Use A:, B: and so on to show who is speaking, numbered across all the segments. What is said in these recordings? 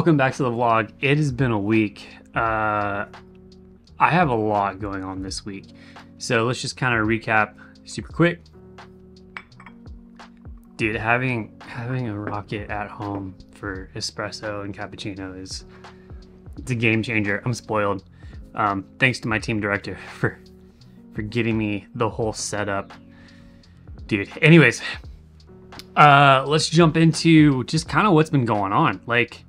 A: Welcome back to the vlog. It has been a week. Uh, I have a lot going on this week. So let's just kind of recap super quick. Dude, having having a rocket at home for espresso and cappuccino is it's a game changer. I'm spoiled. Um, thanks to my team director for for getting me the whole setup. Dude, anyways, uh, let's jump into just kind of what's been going on. Like,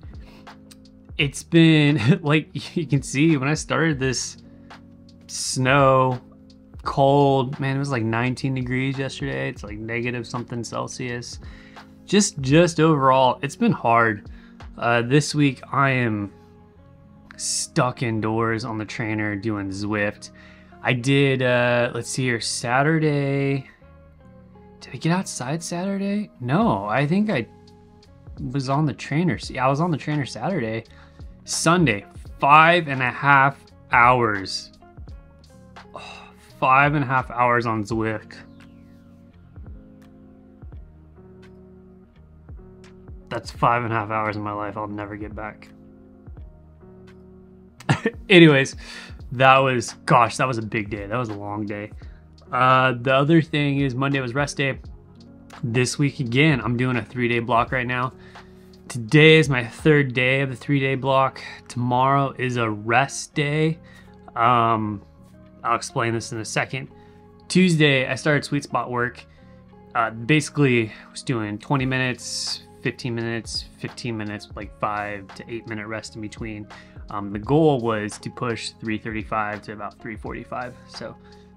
A: it's been like you can see when I started this snow, cold. Man, it was like 19 degrees yesterday. It's like negative something Celsius. Just, just overall, it's been hard. Uh, this week I am stuck indoors on the trainer doing Zwift. I did. Uh, let's see here. Saturday. Did I get outside Saturday? No, I think I was on the trainer. See, I was on the trainer Saturday. Sunday, five and a half hours. Oh, five and a half hours on Zwift. That's five and a half hours of my life I'll never get back. Anyways, that was, gosh, that was a big day. That was a long day. Uh, the other thing is Monday was rest day. This week again, I'm doing a three day block right now. Today is my third day of the three day block. Tomorrow is a rest day. Um, I'll explain this in a second. Tuesday, I started sweet spot work. Uh, basically, was doing 20 minutes, 15 minutes, 15 minutes, like five to eight minute rest in between. Um, the goal was to push 335 to about 345. So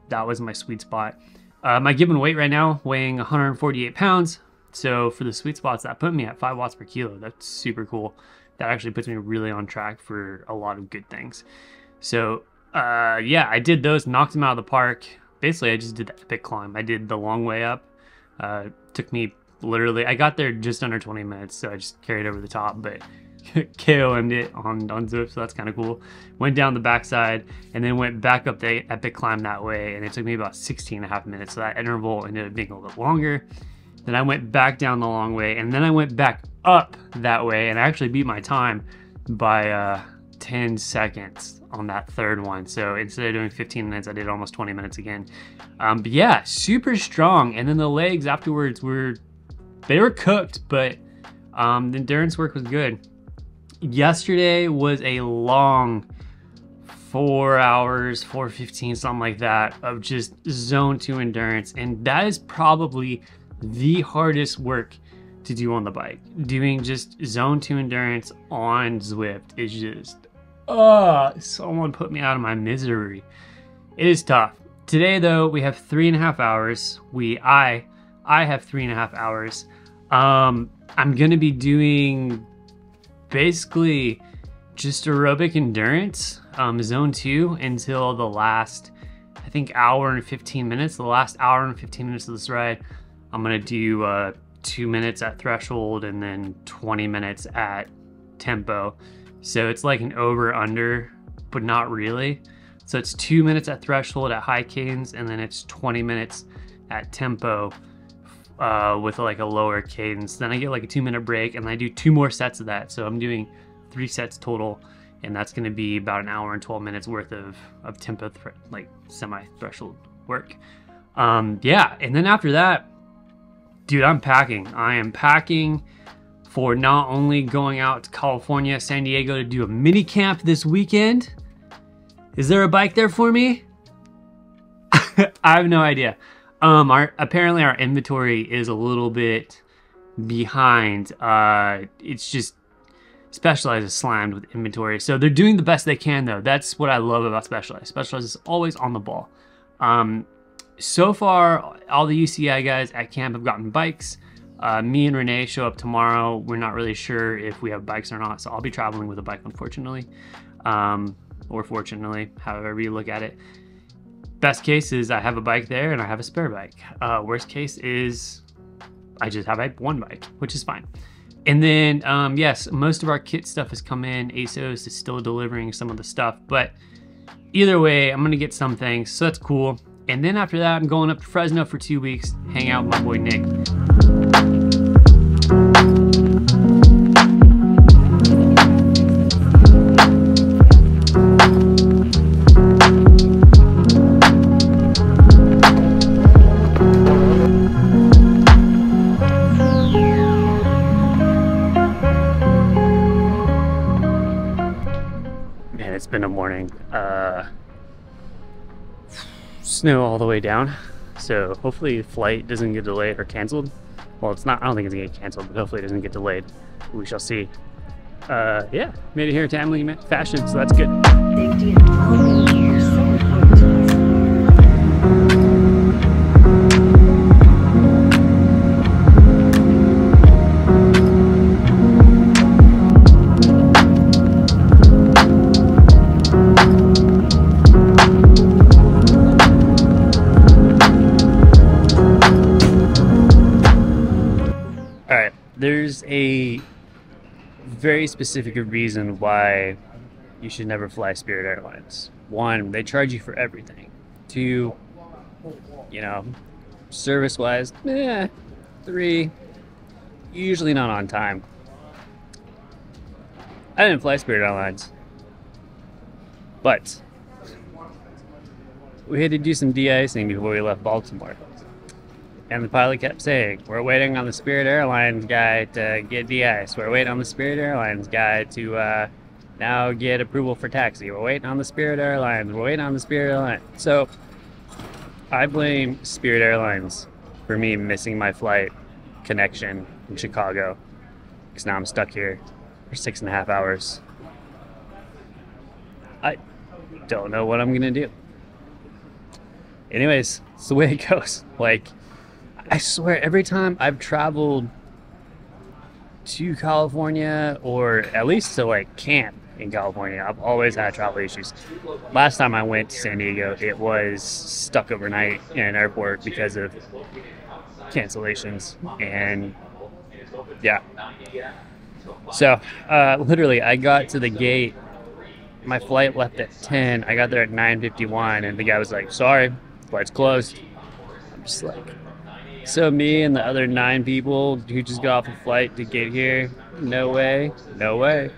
A: that was my sweet spot. Uh, my given weight right now, weighing 148 pounds. So for the sweet spots, that put me at 5 watts per kilo. That's super cool. That actually puts me really on track for a lot of good things. So uh, yeah, I did those, knocked them out of the park. Basically, I just did the epic climb. I did the long way up. Uh, took me literally, I got there just under 20 minutes, so I just carried over the top, but KOM'd it on, on so that's kind of cool. Went down the backside and then went back up the epic climb that way, and it took me about 16 and a half minutes. So that interval ended up being a little bit longer. Then I went back down the long way, and then I went back up that way, and I actually beat my time by uh, 10 seconds on that third one. So instead of doing 15 minutes, I did almost 20 minutes again. Um, but yeah, super strong. And then the legs afterwards were, they were cooked, but um, the endurance work was good. Yesterday was a long four hours, 415, something like that, of just zone two endurance. And that is probably the hardest work to do on the bike. Doing just zone two endurance on Zwift is just, oh, someone put me out of my misery. It is tough. Today though, we have three and a half hours. We, I, I have three and a half hours. Um, I'm gonna be doing basically just aerobic endurance, um, zone two until the last, I think hour and 15 minutes, the last hour and 15 minutes of this ride. I'm gonna do uh, two minutes at threshold and then 20 minutes at tempo. So it's like an over under, but not really. So it's two minutes at threshold at high cadence, and then it's 20 minutes at tempo uh, with like a lower cadence. Then I get like a two minute break, and I do two more sets of that. So I'm doing three sets total, and that's going to be about an hour and 12 minutes worth of of tempo like semi threshold work. Um, yeah, and then after that, dude, I'm packing. I am packing for not only going out to California, San Diego to do a mini camp this weekend. Is there a bike there for me? I have no idea. Um, our apparently our inventory is a little bit behind. Uh, it's just Specialized is slammed with inventory, so they're doing the best they can though. That's what I love about Specialized. Specialized is always on the ball. Um, so far, all the UCI guys at camp have gotten bikes. Uh, me and Renee show up tomorrow. We're not really sure if we have bikes or not, so I'll be traveling with a bike, unfortunately, um, or fortunately, however you look at it. Best case is I have a bike there and I have a spare bike. Uh, worst case is I just have one bike, which is fine. And then, um, yes, most of our kit stuff has come in. Assos is still delivering some of the stuff, but either way, I'm gonna get some things, so that's cool. And then after that, I'm going up to Fresno for two weeks, hang out with my boy Nick. Man, it's been a morning. Uh snow all the way down. So hopefully flight doesn't get delayed or canceled. Well, it's not, I don't think it's gonna get canceled, but hopefully it doesn't get delayed. We shall see. Uh, yeah, made it here to Emily Fashion, so that's good. There's a very specific reason why you should never fly Spirit Airlines. One, they charge you for everything. Two, you know, service wise, eh. Three, usually not on time. I didn't fly Spirit Airlines, but we had to do some de-icing before we left Baltimore. And the pilot kept saying, We're waiting on the Spirit Airlines guy to get de-ice. We're waiting on the Spirit Airlines guy to uh, now get approval for taxi. We're waiting on the Spirit Airlines. We're waiting on the Spirit Airlines. So I blame Spirit Airlines for me missing my flight connection in Chicago because now I'm stuck here for six and a half hours. I don't know what I'm gonna do. Anyways, it's the way it goes. Like, I swear, every time I've traveled to California or at least to like camp in California, I've always had travel issues. Last time I went to San Diego, it was stuck overnight in an airport because of cancellations. And yeah. So, uh, literally, I got to the gate. My flight left at 10. I got there at 9:51, and the guy was like, "Sorry, flight's closed." I'm just like, so me and the other nine people who just got off a flight to get here, no way, no way.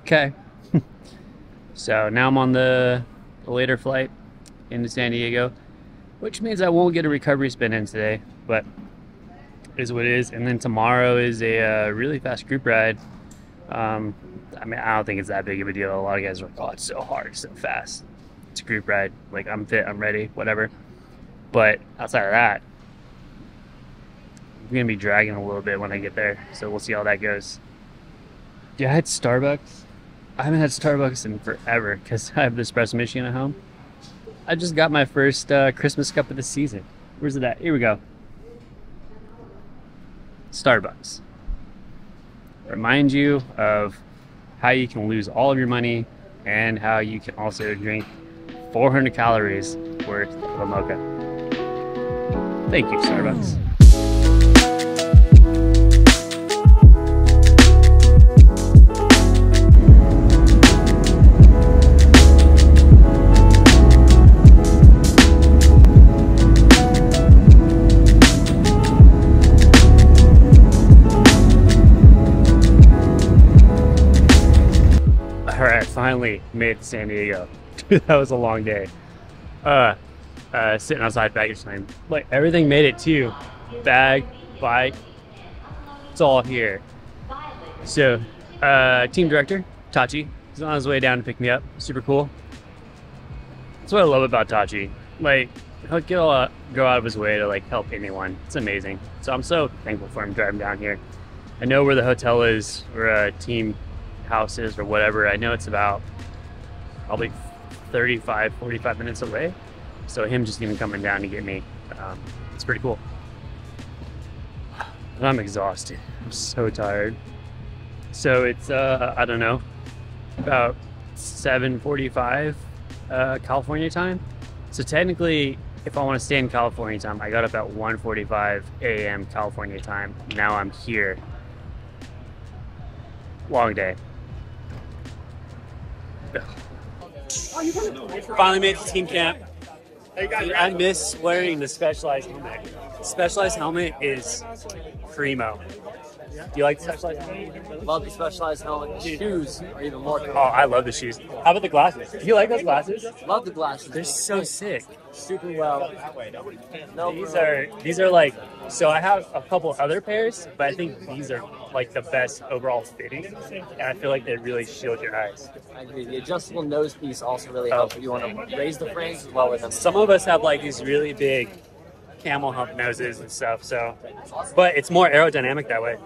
A: Okay. so now I'm on the, later flight into San Diego, which means I won't get a recovery spin in today, but is what it is. And then tomorrow is a uh, really fast group ride. Um, I mean, I don't think it's that big of a deal. A lot of guys are like, "Oh, it's so hard, so fast." It's a group ride. Like I'm fit, I'm ready, whatever. But outside of that, I'm gonna be dragging a little bit when I get there. So we'll see how that goes. Yeah, I had Starbucks. I haven't had Starbucks in forever because I have the espresso machine at home. I just got my first uh, Christmas cup of the season. Where's it at? Here we go. Starbucks. Remind you of how you can lose all of your money and how you can also drink 400 calories worth of a mocha. Thank you, Starbucks. All right, finally made San Diego. that was a long day. Uh, uh, sitting outside baggage claim. Like everything made it too. Bag, bike, it's all here. So, uh, team director, Tachi, is on his way down to pick me up. Super cool. That's what I love about Tachi. Like, he'll get a, go out of his way to like help anyone. It's amazing. So I'm so thankful for him driving down here. I know where the hotel is, or a team house is, or whatever. I know it's about probably 35, 45 minutes away. So him just even coming down to get me, um, it's pretty cool. I'm exhausted. I'm so tired. So it's uh, I don't know, about 7:45 uh, California time. So technically, if I want to stay in California time, I got up at 1:45 a.m. California time. Now I'm here. Long day. Finally made it to team camp. I miss wearing the Specialized helmet. Specialized helmet is primo. Do you like the specialized helmet?
B: Love the specialized helmet. The shoes are even more cool.
A: Oh, I love the shoes. How about the glasses? Do you like those glasses?
B: Love the glasses.
A: They're so sick.
B: super well. No,
A: These are these are like so I have a couple other pairs, but I think these are like the best overall fitting, and I feel like they really shield your eyes.
B: I agree. The adjustable nose piece also really oh. helps if you want to raise the frames as well with them.
A: Some of us have like these really big camel hump noses and stuff, so but it's more aerodynamic that way.